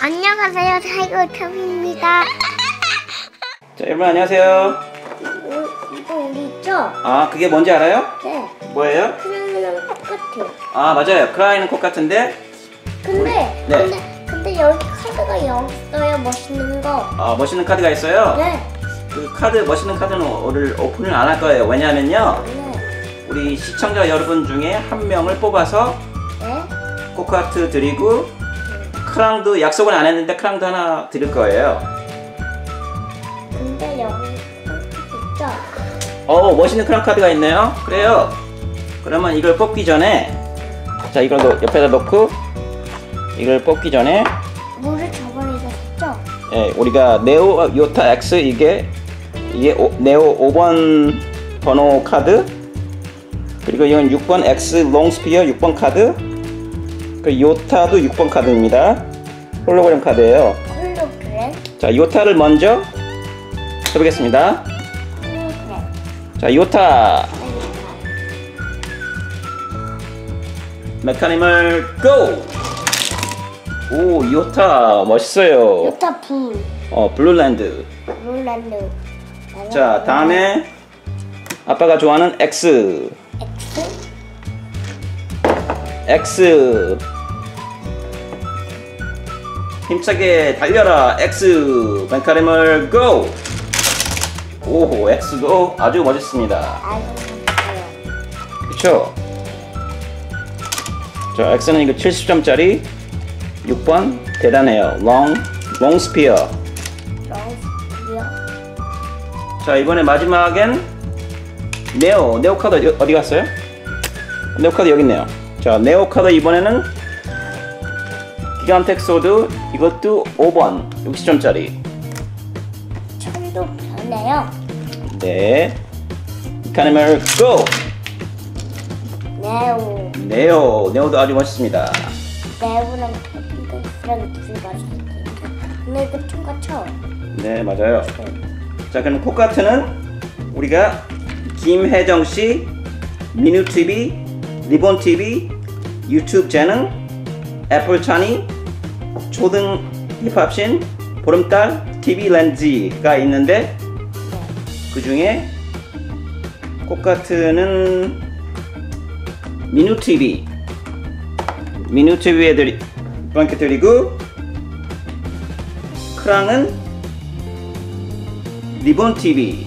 안녕하세요. 타이거 탑입니다. 자, 여러분 안녕하세요. 이거 우리 있죠? 아, 그게 뭔지 알아요? 네. 뭐예요? 그냥 똑같아요. 아, 맞아요. 크라이는 것 같은데, 근데 네. 근데 근데 여기 카드가 있어요. 멋있는 거. 아, 멋있는 카드가 있어요. 네. 그 카드, 멋있는 카드는 오늘 오픈을 안 할 거예요. 왜냐하면요, 네. 우리 시청자 여러분 중에 한 명을 뽑아서 네. 코카트 드리고, 크랑도 약속은 안 했는데 크랑도 하나 드릴 거예요. 근데 여기 있죠? 어, 멋있는 크랑 카드가 있네요. 그래요. 그러면 이걸 뽑기 전에, 자, 이걸 놓- 옆에다 놓고, 이걸 뽑기 전에, 물을 저번에 샀죠? 예, 우리가 네오 요타 X 이게 이게 오, 네오 5번 번호 카드 그리고 이건 6번 X long spear 6번 카드 그 요타도 6번 카드입니다 홀로그램 카드예요 홀로그램. 자 요타를 먼저 해보겠습니다 홀로그램. 자 요타 메카니멀 go! 오 요타 멋있어요 요타 불. 어 블루랜드 롤란드. 자 다음에 아빠가 좋아하는 X. X 힘차게 달려라 X 맨카림을 GO 오 X도 아주 멋있습니다. 그쵸? 자 X는 이거 70점짜리 6번 대단해요 long spear long spear. 자 이번에 마지막엔 네오 네오 카드 어디 갔어요? 네오 카드 여기 있네요 자 네오 카드 이번에는 gigantic sword 이것도 5번 60점짜리 천도 변해요. 메카니멀 go! 네오. 네오 네오도 아주 멋있습니다 네오랑 핑크랑 둘이 테니까. 근데 이거 쳐. 네 맞아요 자 그럼 코카트는 우리가 김혜정씨 민우TV 리본TV 유튜브 재능 애플 찬이 초등 힙합신 보름달 TV 렌즈가 있는데 그 중에 코카트는 민우TV 민우TV에 드리 블랑켓 드리고 크랑은 리본 TV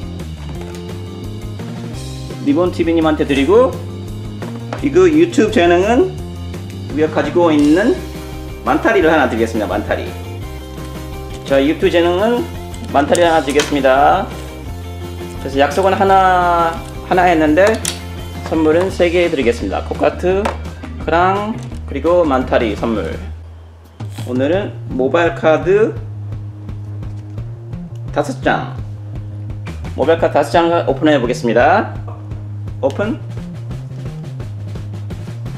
리본 TV님한테 드리고 이거 유튜브 재능은 우리가 가지고 있는 만타리를 하나 드리겠습니다. 만타리. 자 유튜브 재능은 만타리 하나 드리겠습니다. 그래서 약속은 하나 하나 했는데 선물은 세 개 드리겠습니다. 코카트, 크랑 그리고 만타리 선물. 오늘은 모바일 카드 다섯 장. 모바일 카드 다섯 장을 오픈해 보겠습니다. 오픈.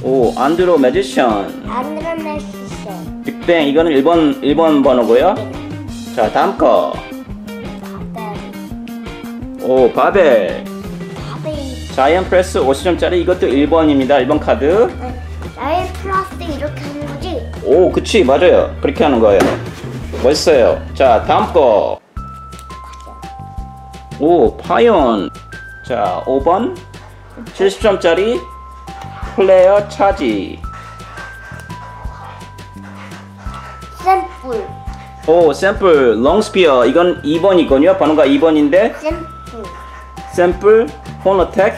오, 안드로 매지션. 안드로메시션. 빅뱅 이거는 1번 1번 번호고요. 자, 다음 거. 바벨. 오, 바벨. 바벨. giant press 50점짜리 이것도 1번입니다. 1번 카드. 나의 플러스 이렇게 하는 거지? 오, 그치 맞아요. 그렇게 하는 거예요. 멋있어요. 자, 다음 거. 오, 파이온. 자, 5번. 70점짜리 flare charge. 샘플. 오, 샘플 롱스피어. 이건 2번이거든요. 번호가 2번인데 샘플. 샘플 폰어텍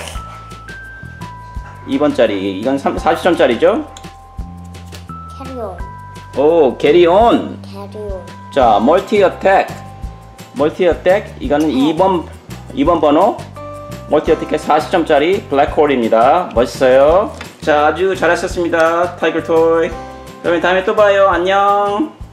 2번짜리. 이건 40점짜리죠? 캐리온. 오, 게리온. 캐리온. 자, 멀티 어택. 멀티 어택. 이거는 2번 2번 번호. 멀티 어택의 40점짜리 블랙홀입니다. 멋있어요. 자, 아주 잘하셨습니다. 타이거 토이. 그러면 다음에 또 봐요. 안녕.